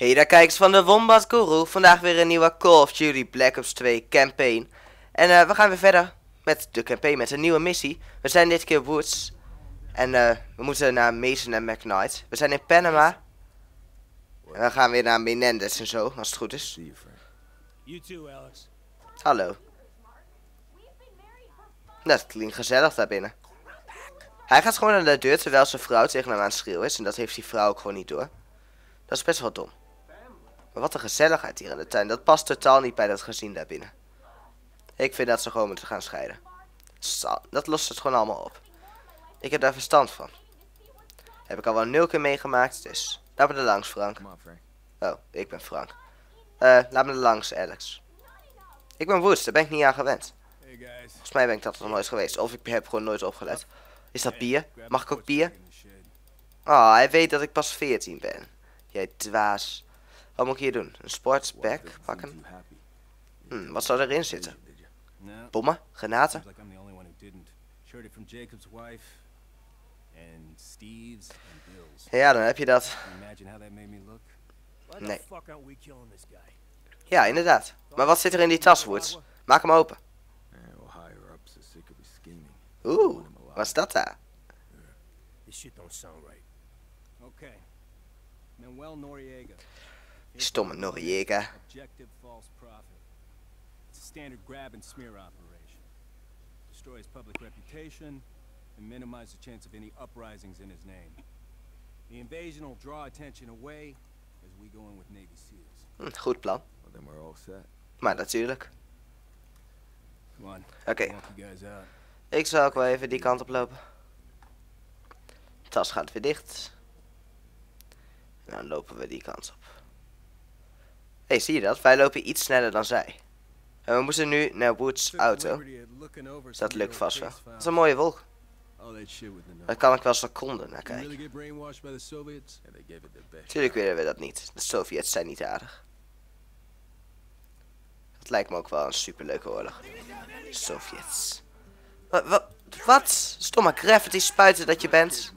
Hey daar kijkers van de Wombat Guru. Vandaag weer een nieuwe Call of Duty Black Ops 2 campaign. En eh, we gaan weer verder met de campaign met een nieuwe missie. We zijn dit keer Woods. En eh, we moeten naar Mason en McKnight. We zijn in Panama. En we gaan weer naar Menendez en zo, als het goed is. Hallo. Dat klinkt gezellig daar binnen. Hij gaat gewoon naar de deur terwijl zijn vrouw tegen hem aan het schreeuwen is. En dat heeft die vrouw ook gewoon niet door. Dat is best wel dom. Maar wat een gezelligheid hier in de tuin. Dat past totaal niet bij dat gezin daar binnen. Ik vind dat ze gewoon moeten gaan scheiden. Dat lost het gewoon allemaal op. Ik heb daar verstand van. Heb ik al wel nul keer meegemaakt, dus laat me er langs, Frank. Oh, ik ben Frank. Eh, laat me er langs, Alex. Ik ben Woods, daar ben ik niet aan gewend. Hey guys. Volgens mij ben ik dat nog nooit geweest. Of ik heb gewoon nooit opgelet. Is dat bier? Mag ik ook bier? Oh, hij weet dat ik pas 14 ben. Jij dwaas. Wat moet ik hier doen? Een sportsbag pakken? Hm, wat zou erin zitten? Bommen? Granaten? Bill's. Ja, dan heb je dat. Nee. the fuck aren't we killing this guy? Ja, inderdaad. Maar wat zit er in die tas, Woods? Maak hem open. Scheming. Oeh, wat is dat daar? This shit don't sound right. Okay. Manuel Noriega. Stomme Noriega. Objective false prophet. It's a standard grab and smear operation. Destroys public reputation and minimize the chance of any uprisings in his name. The invasion will draw attention away as we go in with Navy SEALs. Hm, goed plan. Well, then we're all set. Maar natuurlijk. Oké, out. ik zal ook wel even die kant op lopen. Tas gaat weer dicht. En dan lopen we die kant op. Hé, hey, zie je dat? Wij lopen iets sneller dan zij. En we moeten nu naar Woods auto. Dus dat lukt vast wel. Dat is een mooie wolk. Daar kan ik wel seconden naar kijken. Tuurlijk willen we dat niet. De Sovjets zijn niet aardig. Dat lijkt me ook wel een superleuke oorlog. Sovjets. Wat? Wat? wat? Stomme graffiti spuiten dat je bent.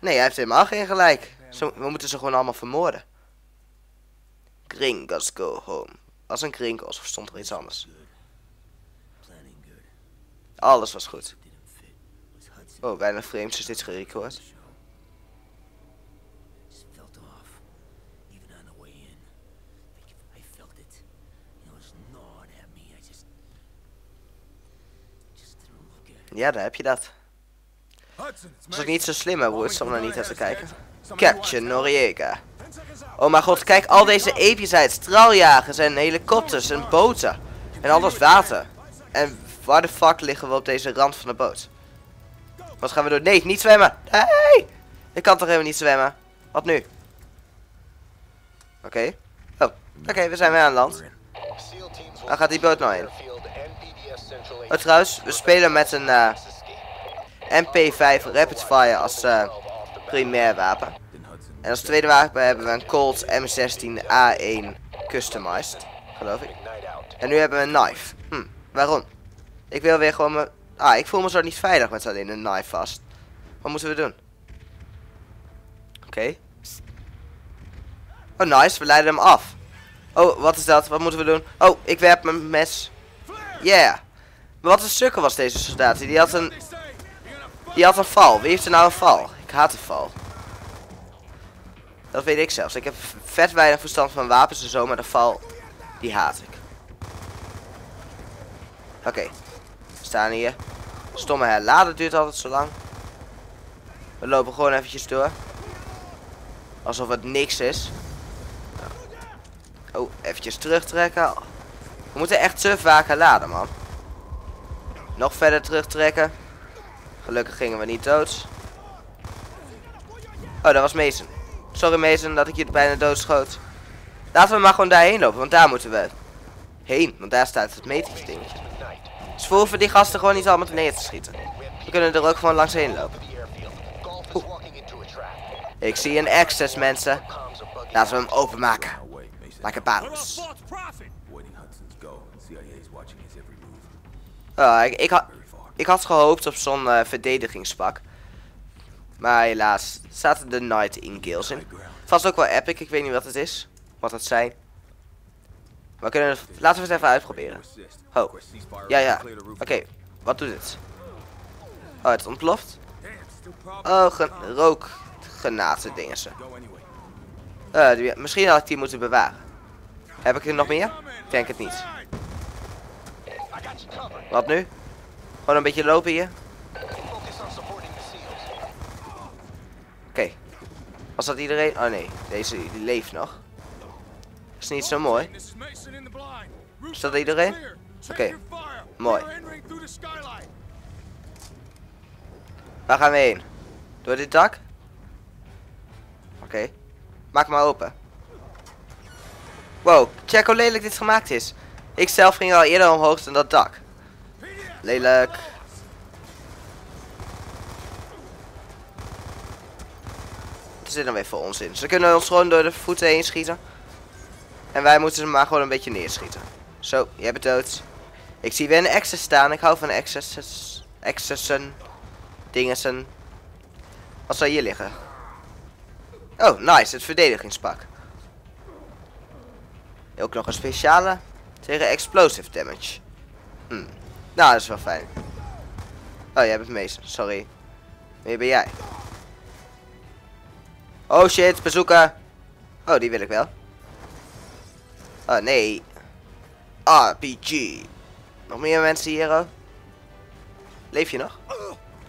Nee, hij heeft helemaal geen gelijk. Zo, we moeten ze gewoon allemaal vermoorden. Gringos go home. Was een gringos of stond er iets anders? Alles was goed. Oh, bijna frames is dit gerecord. Ja, daar heb je dat. Was ook niet zo slim, hè, Woods, om naar niet even te kijken. Captain Noriega. Oh mijn god, kijk al deze eepjes uit. Straljagers en helikopters en boten. En al dat water. En waar de fuck liggen we op deze rand van de boot? Wat gaan we doen? Nee, niet zwemmen. Nee! Ik kan toch helemaal niet zwemmen. Wat nu? Oké. Oh, oké, we zijn weer aan land. Waar gaat die boot nou heen? Oh, trouwens, we spelen met een eh, MP5 Rapid Fire als eh, primair wapen. En als tweede wapen hebben we een Colt M16 A1 Customized, geloof ik. En nu hebben we een knife. Hm, waarom? Ik wil weer gewoon me... Ah, ik voel me zo niet veilig met alleen een knife vast. Wat moeten we doen? Oké. Oh, nice. We leiden hem af. Oh, wat is dat? Wat moeten we doen? Oh, ik werp mijn mes. Yeah. Maar wat een sukkel was deze soldaat. Die had een... Die had een val. Wie heeft er nou een val? Ik haat een val. Dat weet ik zelfs. Ik heb vet weinig verstand van wapens en zo, maar de val, die haat ik. Oké. We staan hier. Stomme herladen duurt altijd zo lang. We lopen gewoon eventjes door. Alsof het niks is. Oh, eventjes terugtrekken. We moeten echt te vaak herladen, man. Nog verder terugtrekken. Gelukkig gingen we niet dood. Oh, dat was Mason. Sorry Mason dat ik je bijna doodschoot. Laten we maar gewoon daarheen lopen, want daar moeten we heen. Want daar staat het meting dingetje. Dus hoeven die gasten gewoon niet allemaal neer te schieten. We kunnen er ook gewoon langs heen lopen. Oeh. Ik zie een access mensen. Laten we hem openmaken. Like a bounce. Oh, ik, ik, ik had gehoopt op zo'n eh, verdedigingspak. Maar helaas staat de Night in Gales in. Vast ook wel epic, ik weet niet wat het is. Wat het zijn. Maar we kunnen het, laten we het even uitproberen. Oh, ja ja. Oké, wat doet het? Oh, het ontploft. Oh, ge rookgranaten dingen ze. Eh, misschien had ik die moeten bewaren. Heb ik er nog meer? Ik denk het niet. Wat nu? Gewoon een beetje lopen hier? Oké. Was dat iedereen? Oh nee, deze die leeft nog. Is niet zo mooi. Is dat iedereen? Oké, mooi. Waar gaan we heen? Door dit dak? Oké. Maak maar open. Wow, check hoe lelijk dit gemaakt is. Ik zelf ging al eerder omhoog dan dat dak. Lelijk. Is dit nou weer voor onzin? Ze kunnen ons gewoon door de voeten heen schieten. En wij moeten ze maar gewoon een beetje neerschieten. Zo, jij bent dood. Ik zie weer een access staan. Ik hou van accesses. Accessen. Dingensen. Wat zou hier liggen? Oh, nice. Het verdedigingspak. Ook nog een speciale. Tegen explosive damage. Hm. Nou, dat is wel fijn. Oh, jij bent meester. Sorry. Wie ben jij? Oh shit, bezoeken. Oh, die wil ik wel. Oh, nee. RPG. Nog meer mensen hier, oh? Leef je nog?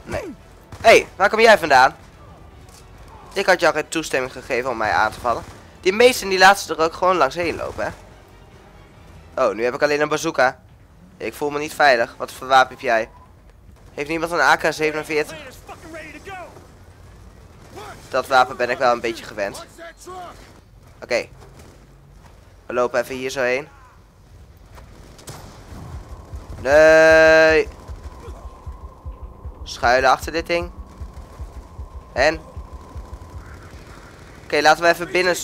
Nee. Hey, waar kom jij vandaan? Ik had jou geen toestemming gegeven om mij aan te vallen. Die meesten die laten ze er ook gewoon langs heen lopen, hè? Oh, nu heb ik alleen een bazooka. Ik voel me niet veilig. Wat voor wapen heb jij? Heeft niemand een AK-47? Dat wapen ben ik wel een beetje gewend. Oké. We lopen even hier zo heen. Nee. Schuilen achter dit ding. En? Oké, laten we even binnen...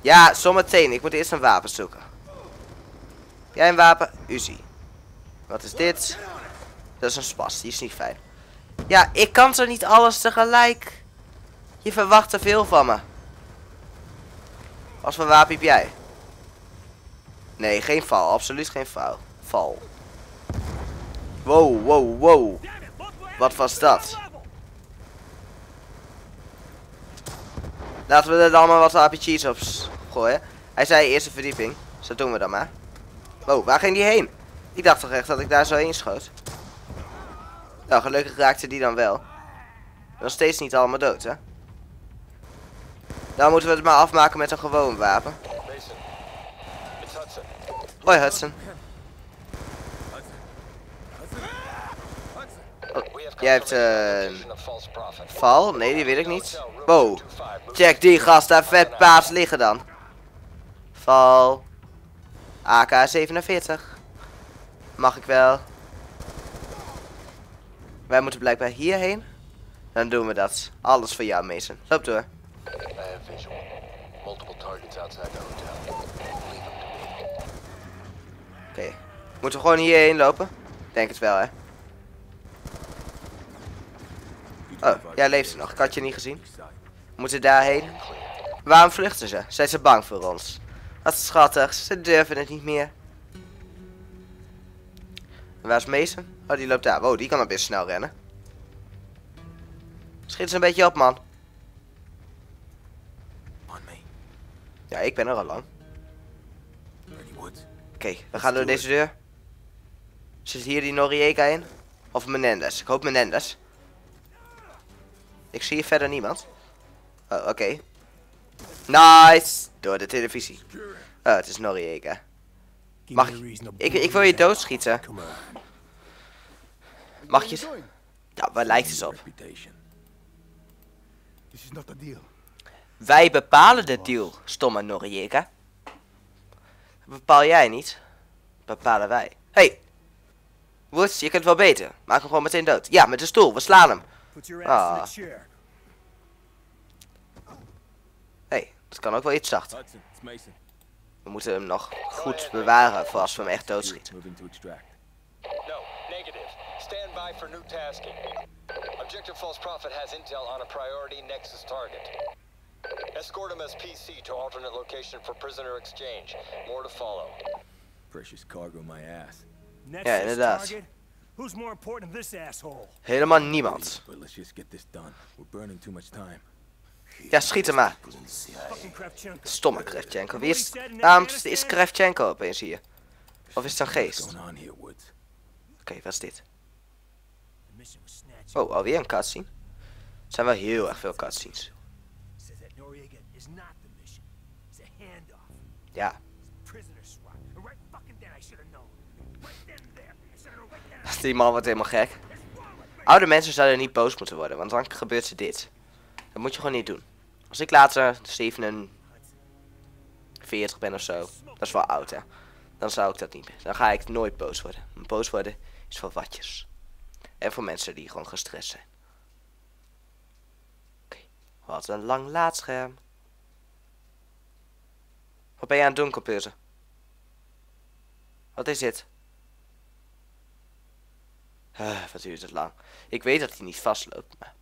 Ja, zometeen. Ik moet eerst een wapen zoeken. Jij een wapen? Uzi. Wat is dit? Dat is een spas. Die is niet fijn. Ja, ik kan zo niet alles tegelijk. Je verwacht te veel van me. Wat voor wapen heb jij? Nee, geen val. Absoluut geen val. Val. Wow, wow, wow. Wat was dat? Laten we er dan maar wat RPG's op gooien. Hij zei eerste verdieping. Dat doen we dan maar. Wow, waar ging die heen? Ik dacht toch echt dat ik daar zo heen schoot. Nou, gelukkig raakte die dan wel. Nog steeds niet allemaal dood, hè? Dan moeten we het maar afmaken met een gewoon wapen. Hoi Hudson. Oh, jij hebt eh, een val? Nee, die wil ik niet. Wow. Check die gast daar vet paas liggen dan. Val. AK-47. Mag ik wel. Wij moeten blijkbaar hierheen. Dan doen we dat. Alles voor jou, Mason. Loop door. Multiple targets outside the hotel. Oké. Moeten we gewoon hierheen lopen? Denk het wel, hè? Oh, jij leeft nog. Ik had je niet gezien. Moeten daarheen. Waarom vluchten ze? Zijn ze bang voor ons? Wat schattig. Ze durven het niet meer. Waar is Mason? Oh, die loopt daar. Wow, die kan al best snel rennen. Schiet ze een beetje op, man. On me. Ja, ik ben er al lang. Oké, we gaan door deze deur. Zit hier die Noriega in? Of Menendez? Ik hoop Menendez. Ik zie hier verder niemand. Oh, oké. Nice! Door de televisie. Oh, het is Noriega. Mag ik... Ik, ik wil je doodschieten. Mag je... Ja, waar lijkt het op? This is not a deal. Wij bepalen de deal, stomme Noriega. Dat bepaal jij niet. Bepalen wij. Hey! Woods, je kunt wel beter. Maak hem gewoon meteen dood. Ja, met de stoel. We slaan hem. Ah. hey, dat kan ook wel iets Mason. We moeten hem nog goed bewaren voor als we hem echt doodschieten. Stand by for new tasking. Objective False Prophet has intel on a priority Nexus target. Escort him as PC to alternate location for prisoner exchange. More to follow. Precious cargo, my ass. Nexus inderdaad. target? Who's more important than this asshole? Helemaal niemand. But let's just get this done. We're burning too much time. Ja, schiet hem maar. Stomme Kravchenko. Wie is... Waarom is Kravchenko opeens hier? Of is het een geest? Oké, Woods? wat is dit? Oh, alweer een cutscene? Er zijn wel heel erg veel cutscenes. Says that Noriega is not the mission. It's a handoff. Ja, Prisoner swap. And right fucking then I should have known. Right then and there. I should have known right then. die man wordt helemaal gek. Oude mensen zouden niet boos moeten worden, want dan gebeurt ze dit. Dat moet je gewoon niet doen. Als ik later 47 ben of zo, dat is wel oud hè. Dan zou ik dat niet meer. Dan ga ik nooit boos worden. Boos worden is voor watjes. En voor mensen die gewoon gestrest zijn. Oké, wat een lang laadscherm. Wat ben je aan het doen, computer? Wat is dit? Ah, wat duurt het lang. Ik weet dat hij niet vastloopt, maar...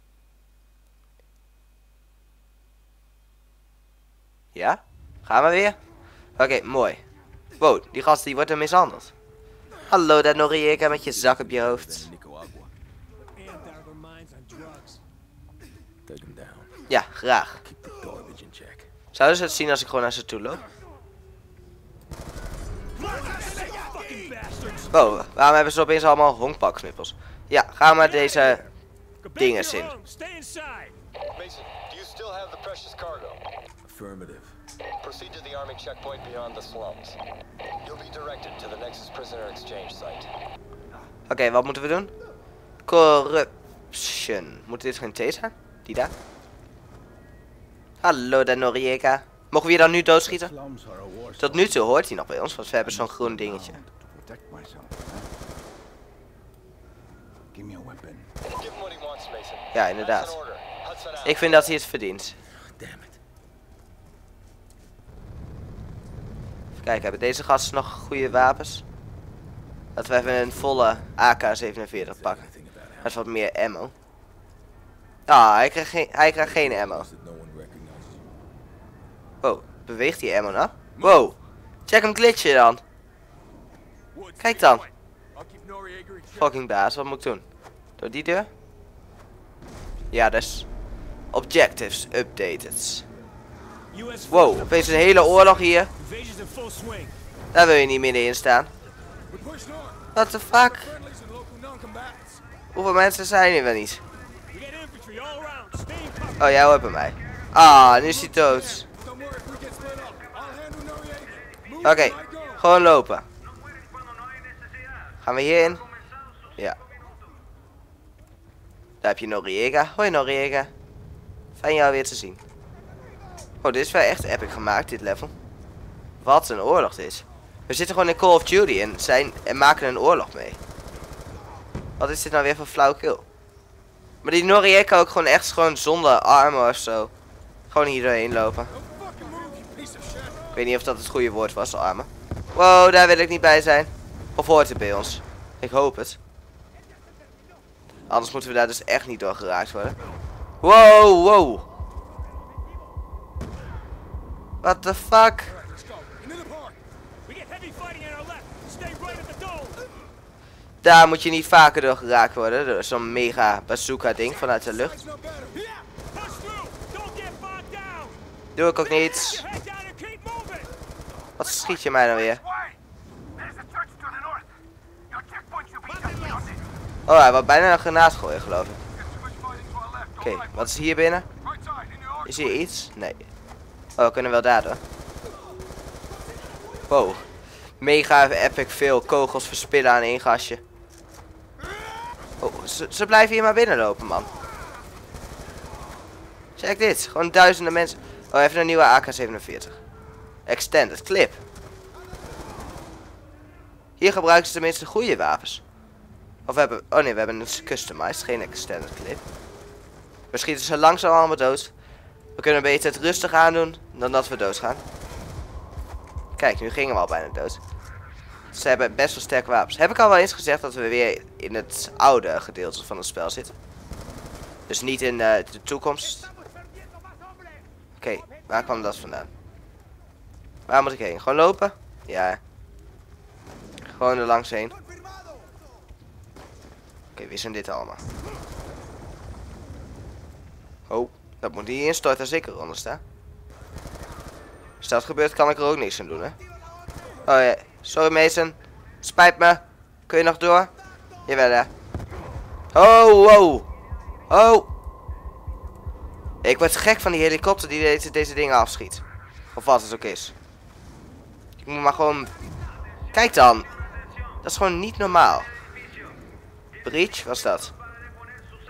Ja? Gaan we weer? Oké, mooi. Wow, die gast die wordt er mishandeld. Hallo daar Noriega met je zak op je hoofd. Ja, graag. Zouden ze het zien als ik gewoon naar ze toe loop? Wow, waarom hebben ze opeens allemaal honkbalknuppels? Ja, ga maar deze... Dingen inside. Mason, do you still have the precious cargo? Affirmative. Proceed to the army checkpoint beyond the slums. You'll be directed to the Nexus prisoner exchange site. Oké, wat moeten we doen? Corruption. Moet dit geen T zijn? Die daar? Hallo daar Noriega. Mogen we je dan nu doodschieten? Tot nu toe hoort hij nog bij ons, want we hebben zo'n groen dingetje. Protect myself. Give me a weapon. Give him what he wants, Mason. Ja, inderdaad. Ik vind dat hij het verdient. Damn it. Even kijken, hebben deze gasten nog goede wapens? Laten we even een volle AK-47 pakken. How Met wat meer ammo. Ah, hij krijgt geen, hij krijgt geen ammo. Wow, beweegt die ammo nou? Wow, check hem glitchen dan. Kijk dan. Fucking baas, wat moet ik doen? Door die deur? Ja, dus. Objectives updated. Wow, opeens een hele oorlog hier. Daar wil je niet middenin staan. What the fuck? Hoeveel mensen zijn hier wel niet? Oh, jij bij mij. Ah, nu is hij dood. Worry if we get split up. I'll handle Noriega. Move Oké, as I go. gewoon lopen. Gaan we hierin? Ja. Daar heb je Noriega. Hoi Noriega. Fijn jou weer te zien. Oh, dit is wel echt epic gemaakt, dit level. Wat een oorlog dit. We zitten gewoon in Call of Duty en, zijn, en maken een oorlog mee. Wat is dit nou weer voor flauwekul? Maar die Noriega ook gewoon echt gewoon zonder armen of zo. Gewoon hier doorheen lopen. Ik weet niet of dat het goede woord was, armen. Wow, daar wil ik niet bij zijn. Of hoort het bij ons? Ik hoop het. Anders moeten we daar dus echt niet door geraakt worden. Wow, wow. What the fuck? Daar moet je niet vaker door geraakt worden. Door zo'n mega bazooka ding vanuit de lucht. Doe ik ook niet. Wat schiet je mij nou weer? There's a church to the north. Your checkpoint should be just beyond it. Oh, hij bijna een granaat gooien, geloof ik. Oké, wat is hier binnen? Is hier iets? Nee. Oh, we kunnen wel daardoor. Wow. Mega epic veel kogels verspillen aan één gastje. Oh, ze, ze blijven hier maar binnenlopen, man. Check dit. Gewoon duizenden mensen. Oh, even een nieuwe AK-47. Extended clip. Hier gebruiken ze tenminste goede wapens. Of we hebben... Oh nee, we hebben een customized, geen extended clip. We schieten ze langzaam allemaal dood. We kunnen beter het rustig aandoen dan dat we doodgaan. Kijk, nu gingen we al bijna dood. Ze hebben best wel sterke wapens. Heb ik al wel eens gezegd dat we weer in het oude gedeelte van het spel zitten? Dus niet in eh, de toekomst. Oké, waar kwam dat vandaan? Waar moet ik heen? Gewoon lopen? Ja. Gewoon er langs heen. Oké, wie zijn dit allemaal? Oh, dat moet niet instorten als ik eronder sta. Als dat gebeurt kan ik er ook niks aan doen, hè? Oh ja, sorry Mason. Spijt me. Kun je nog door? Jawel, hè? Oh, wow. Oh. Ik word gek van die helikopter die deze, deze dingen afschiet. Of wat het ook is. Ik moet maar gewoon... Kijk dan. Dat is gewoon niet normaal. Breach, was dat?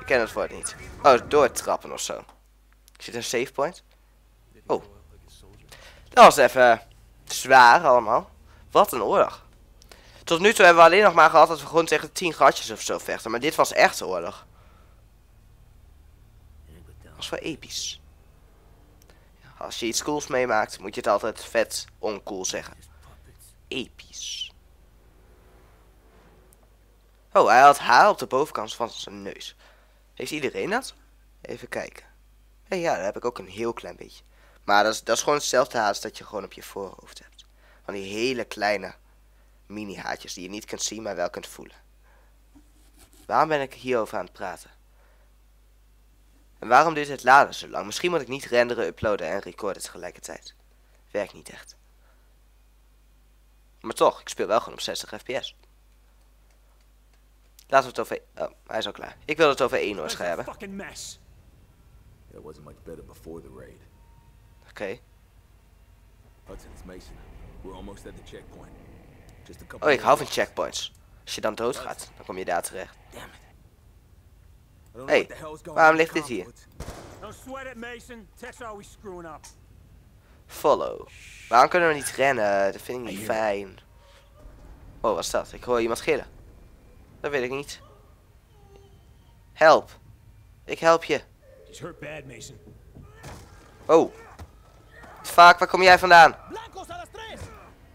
Ik ken het woord niet. Oh, doortrappen of zo. Zit een save point? Oh. Dat was even zwaar allemaal. Wat een oorlog. Tot nu toe hebben we alleen nog maar gehad dat we gewoon tegen 10 gatjes of zo vechten. Maar dit was echt oorlog. Dat was wel episch. Als je iets cools meemaakt, moet je het altijd vet oncool zeggen. Episch. Oh, hij had haar op de bovenkant van zijn neus. Heeft iedereen dat? Even kijken. Hé, ja, daar heb ik ook een heel klein beetje. Maar dat is, dat is gewoon hetzelfde haas dat je gewoon op je voorhoofd hebt. Van die hele kleine mini-haartjes die je niet kunt zien, maar wel kunt voelen. Waarom ben ik hierover aan het praten? En waarom duurt het laden zo lang? Misschien moet ik niet renderen, uploaden en recorden tegelijkertijd. Werkt niet echt. Maar toch, ik speel wel gewoon op 60 fps. Laten we het over... Oh, hij is al klaar. Ik wil het over Enoors gaan hebben. It wasn't much better before the raid. Mason. We're almost at the checkpoint. Just a couple Oh, ik hou van checkpoints. Als je dan doodgaat, dan kom je daar terecht. Know Hey, waarom ligt dit hier? Complex. Don't sweat it, Mason. Tech's always screwing up. Follow. Waarom kunnen we niet rennen? Dat vind ik niet fijn. Oh, wat is dat? Ik hoor iemand gillen. Dat weet ik niet. Help. Ik help je. Oh. Vaak, waar kom jij vandaan?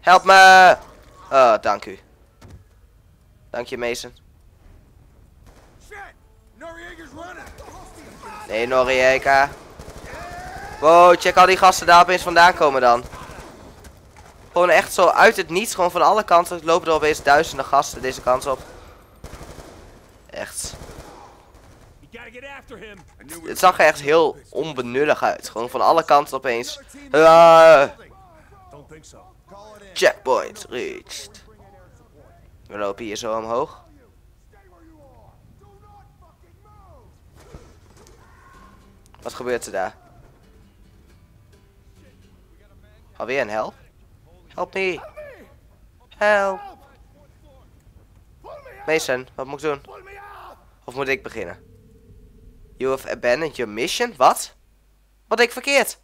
Help me! Oh, dank u. Dank je, Mason. Nee, Noriega. Wow, check al die gasten daar opeens vandaan komen dan. Gewoon echt zo uit het niets, gewoon van alle kanten lopen er opeens duizenden gasten deze kant op. Echt. Het zag er echt heel onbenullig uit. Gewoon van alle kanten opeens. Checkpoint reached. We lopen hier zo omhoog. Wat gebeurt er daar? Alweer een help? Help me! Help! Mason, wat moet ik doen? Of moet ik beginnen? You have abandoned your mission? Wat? Wat ik verkeerd?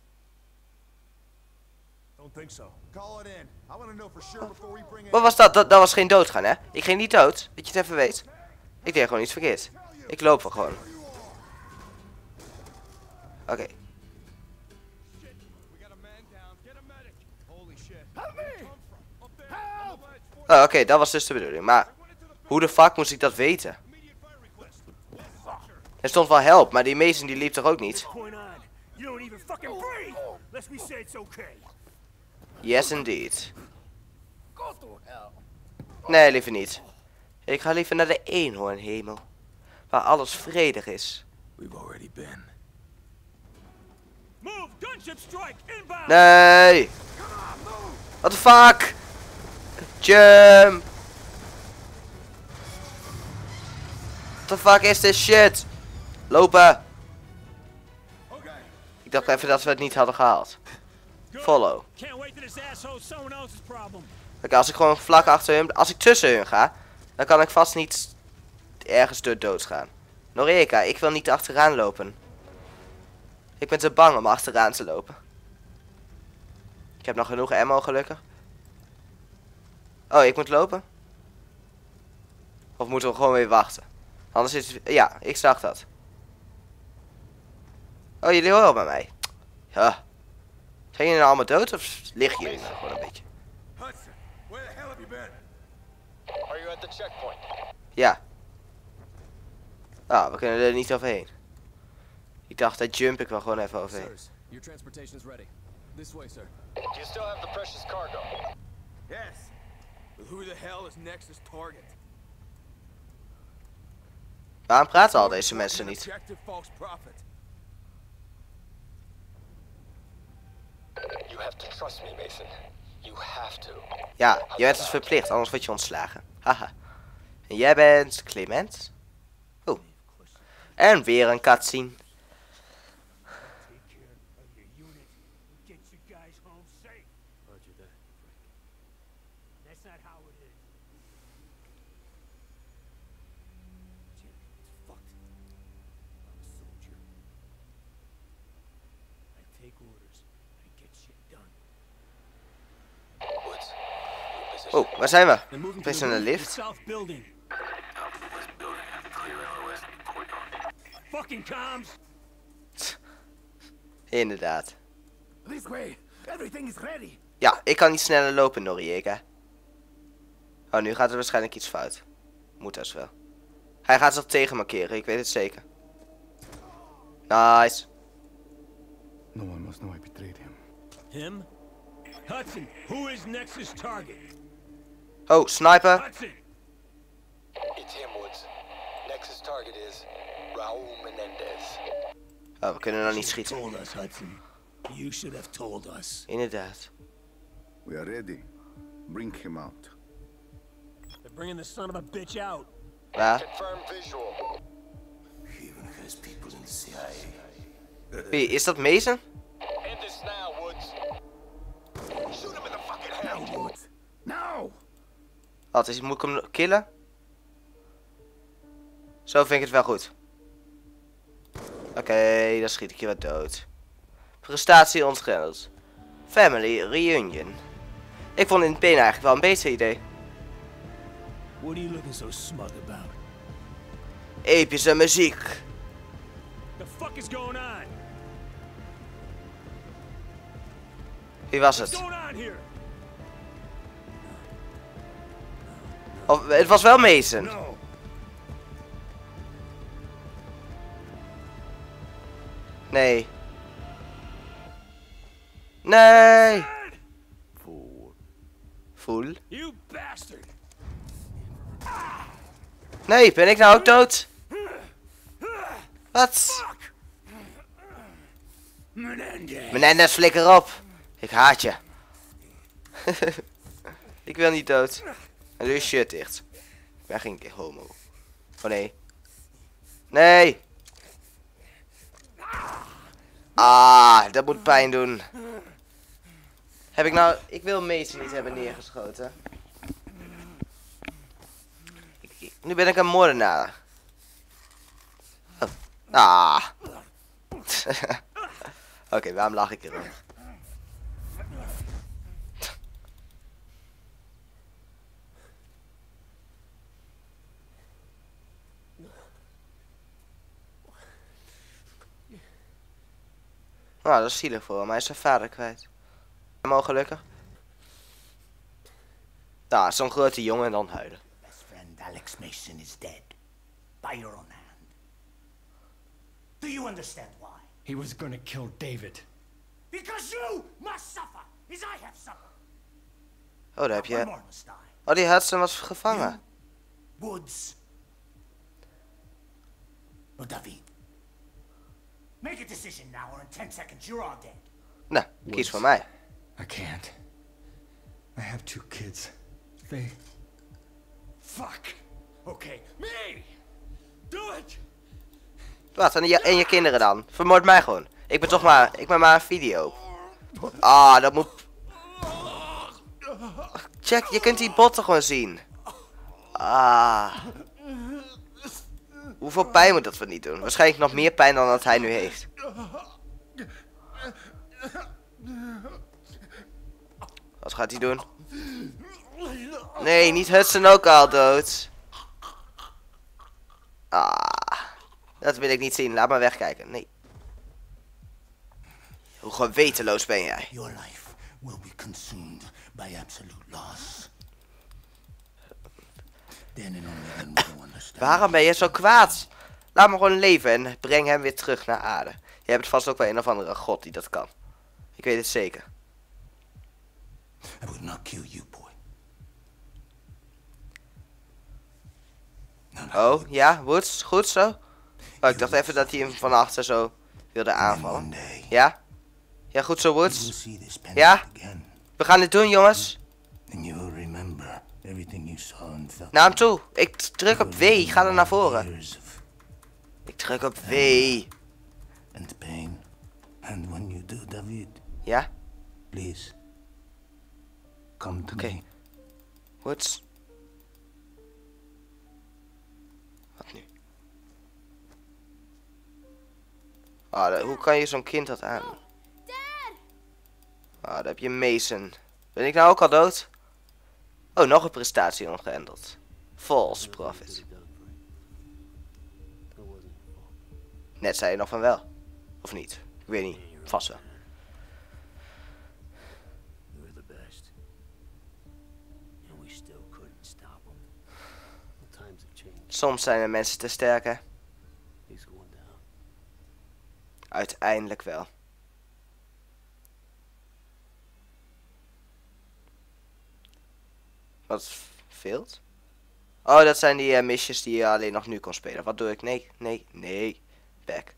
Don't think so. Call it in. I want to know for sure before we bring in. Wat was dat? dat? Dat was geen doodgaan, hè? Ik ging niet dood. Dat je het even weet. Ik deed gewoon iets verkeerd. Ik loop wel gewoon. Oké. Oh, oké, dat was dus de bedoeling. Maar hoe de fuck moest ik dat weten? Er stond wel help, maar die Mason die liep toch ook niet? Yes, indeed. Nee, liever niet. Ik ga liever naar de eenhoornhemel. Waar alles vredig is. We've already been. Move. Gunship strike. Inbound. Nee! What the fuck? Jump! What the fuck is this shit? Lopen! Ik dacht even dat we het niet hadden gehaald. Follow. Kijk, als ik gewoon vlak achter hun, als ik tussen hun ga, dan kan ik vast niet ergens door doodgaan. Noreka, ik wil niet achteraan lopen. Ik ben te bang om achteraan te lopen. Ik heb nog genoeg ammo gelukkig. Oh, ik moet lopen? Of moeten we gewoon weer wachten? Anders is het... Ja, ik zag dat. Oh, jullie horen bij mij. Ja. Zijn jullie nou allemaal dood of liggen jullie nou gewoon een beetje? Hudson, where the hell have you been? Are you at the checkpoint? Ja. Ah, we kunnen er niet overheen. Ik dacht, dat jump ik wel gewoon even overheen. Your transportation is ready. This way, sir. You still have the precious cargo. Yes. But who the hell is Nexus target? Waarom praten al deze mensen niet? Objective false prophet. You have to trust me, Mason. You have to. Ja, je bent het verplicht, anders word je ontslagen. Haha. En jij bent Clement? Oeh. En weer een cutscene. Take care of your unit. Get you guys home safe. Roger that, Frank. That's not how it is. Jim, it's fucked. I'm a soldier. I take orders. I get shit done. Woods, your position. Oh, waar zijn we? Wees to in de lift. Fucking comms! Inderdaad. This way. Everything is ready. Ja, ik kan niet sneller lopen, Noriega. Oh, nu gaat er waarschijnlijk iets fout. Moet dus wel. Hij gaat zich tegen markeren, ik weet het zeker. Nice. No one must know I betrayed him. Him? Hudson, who is Nexus target? Oh, sniper. It's him, Woods. Nexus target is Raul Menendez. Oh, we kunnen nog niet schieten. Told us, Hudson. You should have told us. Inderdaad. We are ready. Bring him out. They're bringing the son of a bitch out. Waar? Confirm visual. Even has people in the CIA. Wie, is dat Mason? End this now, Woods. Shoot him in Wat is, moet ik hem killen? Zo vind ik het wel goed. Oké, dan schiet ik je wat dood. Prestatie ontgrendeld. Family reunion. Ik vond in het been eigenlijk wel een beter idee. What are you looking so smug about? Epische muziek. The fuck is going on? Wie was het? Of, het was wel Mason. Nee. Nee. Fool. Voel. You bastard! Nee, ben ik nou ook dood? Wat? Menendez! Menendez, flikker op. Ik haat je. ik wil niet dood. En doe je shirt dicht. Ik ben geen homo. Oh nee. Nee. Ah, dat moet pijn doen. Heb ik nou... Ik wil Mason niet hebben neergeschoten. Nu ben ik een moordenaar. Oh. Ah. Oké, waarom lach ik erom? Nou, dat is zielig voor hem. Hij is zijn vader kwijt. Helemaal gelukkig. Nou, zo'n grote jongen en dan huilen. Best friend Alex Mason is dead. By your own hand. Do you understand why? He was gonna kill David. Because you must suffer, as I have suffered. Oh, daar heb je... Oh, die Hudson was gevangen. Woods. David. Make a decision now, or in 10 seconds you're all dead. Nou, kies voor mij. I can't. I have two kids. They. Fuck. Okay, me! Do it! Wat, en je, en je kinderen dan? Vermoord mij gewoon. Ik ben toch maar... Ik ben maar een video. Ah, dat moet... Check, je kunt die botten gewoon zien. Ah. Hoeveel pijn moet dat we niet doen? Waarschijnlijk nog meer pijn dan dat hij nu heeft. Wat gaat hij doen? Nee, niet Hudson ook al dood. Ah. Dat wil ik niet zien. Laat maar wegkijken. Nee. Hoe gewetenloos ben jij? Your life will be consumed by absolute loss. Waarom ben je zo kwaad? Laat hem gewoon leven en breng hem weer terug naar aarde. Je hebt vast ook wel een of andere god die dat kan. Ik weet het zeker. I would not kill you, boy. No, no. Oh, ja, Woods, goed zo. Oh, ik dacht even dat hij hem van achter zo wilde aanvallen. Ja? Ja, goed zo, Woods. Ja? We gaan dit doen, jongens. Naar hem toe. Ik druk op W. Ga er naar voren. Ik druk op W. and pain. And when you do, David, Ja? please come to Oké. me. Woods. Wat nu? Ah, dat- hoe kan je zo'n kind dat aan? Ah, daar heb je Mason. Ben ik nou ook al dood? Oh, nog een prestatie ongeëndeld. False Prophet. Net zei je nog van wel. Of niet? Ik weet niet. Vast wel. Soms zijn er mensen te sterk. Uiteindelijk wel. Wat veelt? Oh, dat zijn die eh, missions die je alleen nog nu kon spelen. Wat doe ik? Nee, nee, nee. Back.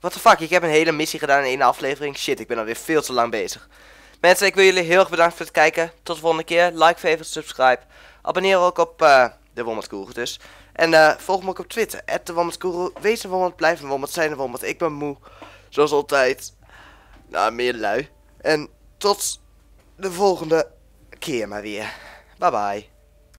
What the fuck? Ik heb een hele missie gedaan in één aflevering. Shit, ik ben alweer veel te lang bezig. Mensen, ik wil jullie heel erg bedanken voor het kijken. Tot de volgende keer. Like, favorite, subscribe. Abonneer ook op eh, de Guru dus. En eh, volg me ook op Twitter. At de. Wees een Wommet, blijf een Wommet, zijn een Wommet. Ik ben moe. Zoals altijd. Nou, meer lui. En tot de volgende keer maar weer. Bye-bye.